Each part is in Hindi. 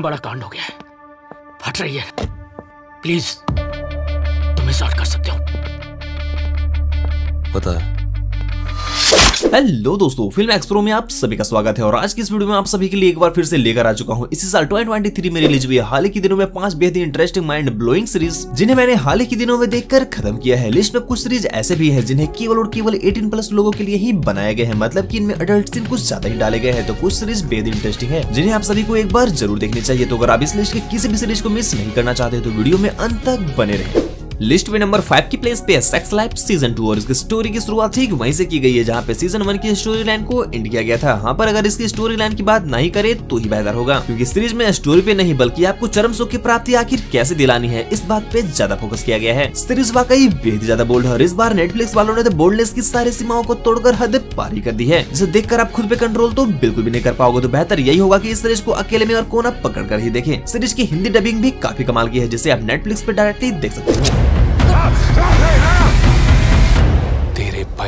बड़ा कांड हो गया है। फट रही है। प्लीज़, तुम्हें सॉल्व कर सकते हो। पता है हेलो दोस्तों, फ़िल्म एक्सप्रो में आप सभी का स्वागत है और आज की इस वीडियो में आप सभी के लिए एक बार फिर से लेकर आ चुका हूँ। इसी साल 2023 में रिलीज़ हुई हाल ही के दिनों में पाँच बेहद इंटरेस्टिंग माइंड ब्लोइंग सीरीज़ जिन्हें मैंने हाल ही के दिनों में देखकर खत्म किया है। लिस्ट में कुछ सीरीज़ ऐसे भी है, जिन्हें केवल और केवल 18 प्लस लोगों के लिए ही बनाया गया है। मतलब की इनमें अडल्ट सीन कुछ ज़्यादा ही डाले गए हैं। तो कुछ सीरीज़ बेहद इंटरेस्टिंग है, जिन्हें आप सभी को एक बार ज़रूर देखनी चाहिए। तो अगर आप इस लिस्ट के किसी भी सीरीज़ को मिस नहीं करना चाहते तो वीडियो में अंत तक बने रहे। लिस्ट में नंबर फाइव की प्लेस पे है सेक्स लाइफ सीज़न टू और इसकी स्टोरी की शुरुआत ठीक वहीं से की गई है, जहाँ पे सीज़न वन की स्टोरी लाइन को एंड किया गया था। हाँ पर अगर इसकी स्टोरी लाइन की बात नहीं करे तो ही बेहतर होगा, क्योंकि सीरीज़ में स्टोरी पे नहीं, बल्कि आपको चरम सुख की प्राप्ति आखिर कैसे दिलानी है, इस बात पे ज़्यादा फोकस किया गया है। सीरीज़ वाकई बेहद ज़्यादा बोल्ड है, और इस बार नेटफ्लिक्स वालों ने तो बोल्डनेस की सारी सीमाओं को तोड़कर हद पारी कर दी है, जिसे देखकर आप खुद पे कंट्रोल तो बिल्कुल भी नहीं कर पाओगे। तो बेहतर यही होगा की इस सीरीज़ को अकेले में और कोना पकड़ कर ही देखे। सीरीज़ की हिंदी डबिंग भी काफ़ी कमाल की है, जिसे आप नेटफ्लिक्स पे डायरेक्टली देख सकते हैं।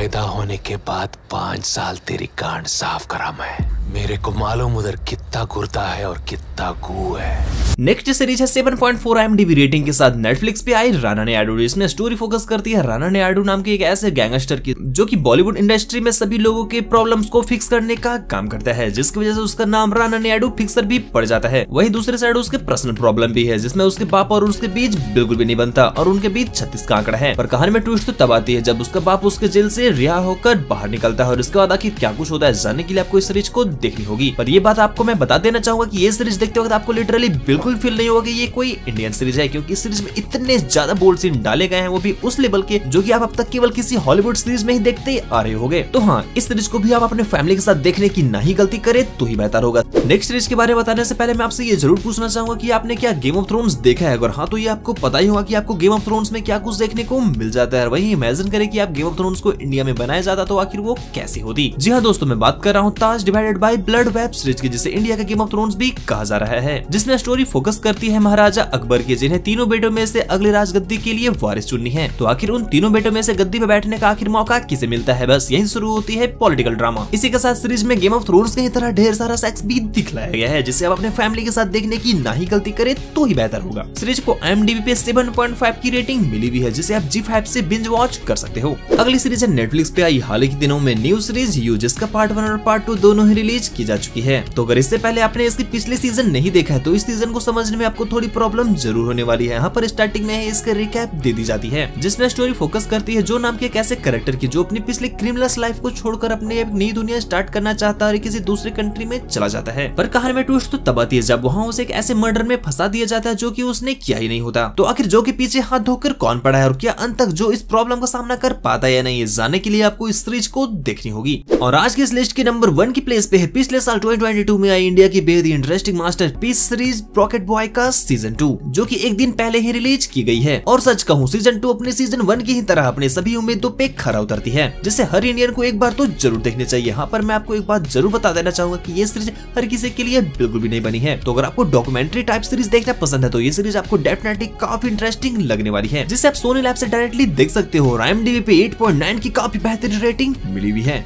पैदा होने के बाद पाँच साल तेरी कांड साफ़ करा मैं। मेरे को मालूम उधर कितना गुर्दा है और कितना गू है। नेक्स्ट सीरीज़ है 7.4 पॉइंट रेटिंग के साथ नेटफ्लिक्स पे आई राना ने आडू इसमें स्टोरी फोकस करती है राना ने आडू नाम के एक ऐसे गैंगस्टर की, जो कि बॉलीवुड इंडस्ट्री में सभी लोगों के प्रॉब्लम्स को फिक्स करने का काम करता है, जिसकी वजह से उसका नाम राना ने आडू फिक्सर भी पड़ जाता है। वही दूसरे साइड उसके पर्सनल प्रॉब्लम भी है, जिसमें उसके पापा और उसके बीच बिल्कुल भी नहीं बनता और उनके बीच छत्तीस का आंकड़ा है। पर कहानी में ट्विस्ट तो तब आती है जब उसका बाप उसके जेल से रिहा होकर बाहर निकलता है और इसके बाद आखिर क्या कुछ होता है, जानने के लिए आपको इस सीरीज़ को देखनी होगी। पर ये बात आपको मैं बता देना चाहूँगा की ये सीरीज़ देखते वक्त आपको लिटरली बिल्कुल फील नहीं होगा ये कोई इंडियन सीरीज़ है, क्योंकि इस सीरीज़ में इतने ज़्यादा बोल्ड सीन डाले गए हैं, वो भी उस लेवल के जो कि आप अब तक केवल किसी हॉलीवुड सीरीज़ में ही देखते आ रहे होंगे। तो हाँ इस सीरीज़ को भी आप अपने फैमिली के साथ देखने की नहीं गलती करे तो ही बेहतर होगा। नेक्स्ट सीरीज़ के बारे में बताने से पहले मैं आपसे ये ज़रूर पूछना चाहूँगा की आपने क्या गेम ऑफ़ थ्रोन्स देखा है? अगर हाँ तो ये आपको पता ही होगा की आपको गेम ऑफ़ थ्रोन्स में क्या कुछ देखने को मिल जाता है। वही इमेजिन करे की आप गेम ऑफ़ थ्रोन्स को इंडिया में बनाया जाता तो आखिर वो कैसी होती? जी हाँ दोस्तों, मैं बात कर रहा हूँ Taj Divided by Blood web series की, जिसे इंडिया का गेम ऑफ़ थ्रोन्स भी कहा जा रहा है, जिसमें स्टोरी फोकस करती है महाराजा अकबर की, जिन्हें तीनों बेटों में से अगले राजगद्दी के लिए वारिस चुननी है। तो आखिर उन तीनों बेटों में से गद्दी पे बैठने का आखिर मौका किसे मिलता है? बस यही शुरू होती है पॉलिटिकल ड्रामा इसी के साथ सीरीज़ में गेम ऑफ़ थ्रोन्स की तरह ढेर सारा सेक्स भी दिखलाया गया है, जिसे आप अपने फैमिली के साथ देखने की ना ही गलती करे तो ही बेहतर होगा। सीरीज़ को एम पे 7.5 की रेटिंग मिली हुई है, जिसे आप जी फाइव से बिंज वॉच कर सकते हो। अगली सीरीज़ है नेटफ्लिक्स पे आई हाल के दिनों में न्यू सीरीज़ यू जिसका पार्ट वन और पार्ट टू दोनों ही रिलीज़ की जा चुकी है। तो अगर इससे पहले आपने इसकी पिछले सीज़न नहीं देखा है तो इस सीज़न को समझने में आपको थोड़ी प्रॉब्लम ज़रूर होने वाली है। यहाँ पर स्टार्टिंग में इसके रिकैप दे दी जाती है, जिसमें स्टोरी फोकस करती है जो नाम के ऐसे करेक्टर की, जो अपनी पिछले क्रिमिनल्स लाइफ को छोड़कर अपने एक नई दुनिया स्टार्ट करना चाहता है और किसी दूसरे कंट्री में चला जाता है। पर कहानी में ट्विस्ट तो तब आती है जब वहाँ उसे एक ऐसे मर्डर में फंसा दिया जाता है जो की उसने किया ही नहीं होता। तो आखिर जो की पीछे हाथ धोकर कौन पड़ा है और क्या अंत तक जो इस प्रॉब्लम का सामना कर पाता है या नहीं जानने के लिए आपको इस सीरीज़ को देखनी होगी। और आज की इस लिस्ट के नंबर वन की प्लेस पे है पिछले साल 2022 में आई इंडिया की बेहद interesting masterpiece series Rocket Boy का सीज़न टू जो की एक दिन पहले ही रिलीज़ की गई है। और सच कहूँ सीज़न टू अपने सीज़न वन की ही तरह अपने सभी उम्मीदों पे खरा उतरती है, जिसे हर इंडियन को एक बार तो ज़रूर देखनी चाहिए। यहाँ पर मैं आपको एक बात ज़रूर बता देना चाहूँगा की ये सीरीज़ हर किसी के लिए बिल्कुल भी नहीं बनी है। तो अगर आपको डॉक्यूमेंट्री टाइप सीरीज़ देखना पसंद है तो ये सीरीज़ आपको डेफिनेटली काफ़ी इंटरेस्टिंग लगने वाली है, जिसे आप सोनी लैब से डायरेक्टली देख सकते हो। और आई पे 8.9 की काफ़ी बेहतरीन रेटिंग मिली हुई है।